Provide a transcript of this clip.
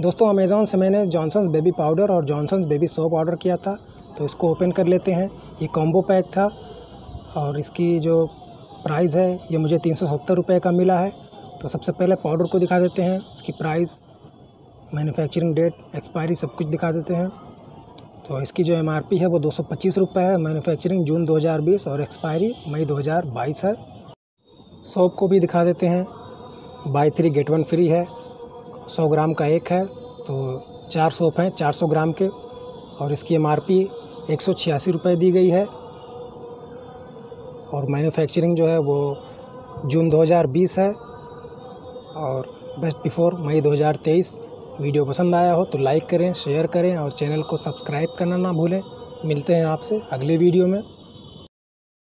दोस्तों अमेज़ॉन से मैंने जॉनसन्स बेबी पाउडर और जॉनसन्स बेबी सोप ऑर्डर किया था तो इसको ओपन कर लेते हैं। ये कॉम्बो पैक था और इसकी जो प्राइस है, ये मुझे तीन सौ सत्तर रुपये का मिला है। तो सबसे पहले पाउडर को दिखा देते हैं। उसकी प्राइस मैन्युफैक्चरिंग डेट एक्सपायरी सब कुछ दिखा देते हैं। तो इसकी जो एमआरपी है, वो दो सौ है। मैन्युफैक्चरिंग जून 2020 और एक्सपायरी मई 2022 है। सोप को भी दिखा देते हैं। Buy three, get one free है। सौ ग्राम का एक है तो चार सोप हैं चार सौ ग्राम के। और इसकी एम आर पी एक सौ छियासी रुपये दी गई है। और मैन्युफैक्चरिंग जो है वो जून 2020 है। और बेस्ट बिफोर मई 2023 वीडियो पसंद आया हो तो लाइक करें शेयर करें और चैनल को सब्सक्राइब करना ना भूलें। मिलते हैं आपसे अगले वीडियो में।